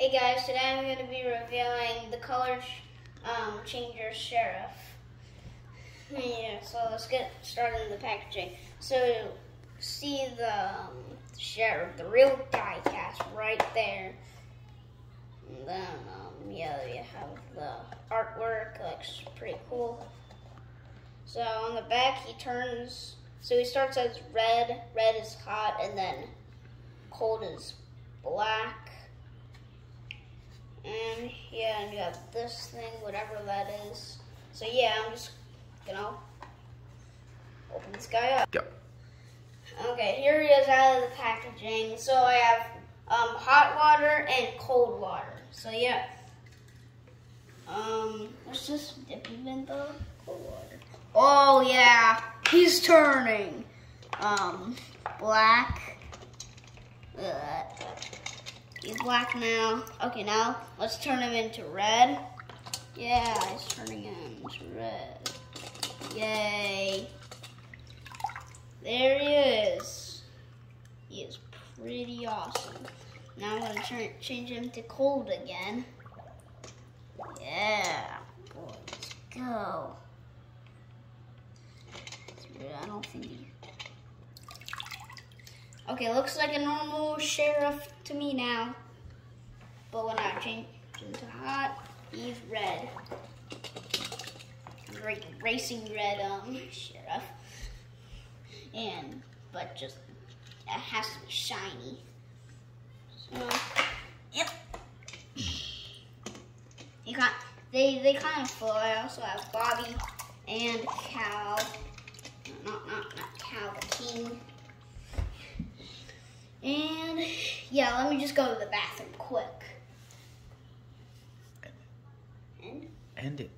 Hey guys, today I'm going to be revealing the color um, changer sheriff. Yeah, so let's get started in the packaging. So see the um, sheriff, the real die cast right there. And then um, yeah, you have the artwork, looks pretty cool. So on the back he turns, so he starts as red, red is hot, and then cold is black. Yeah, and you have this thing, whatever that is. So yeah, I'm just you know, open this guy up. Go. Okay, here he is out of the packaging. So I have um, hot water and cold water. So yeah. Um, let's just dip him in the cold water. Oh yeah, he's turning. Um, black. Ugh. He's black now. Okay, now let's turn him into red. Yeah, he's turning into red. Yay. There he is. He is pretty awesome. Now I'm gonna turn, change him to cold again. Yeah, boy, let's go. I don't think. Okay, looks like a normal sheriff to me now. But when I change him to hot, he's red. Great racing red um sheriff. And but just it has to be shiny. So yep. You got they they kind of flow. I also have Bobby and Cal. Not not not Cal, the king. And yeah, let me just go to the bathroom quick. End it.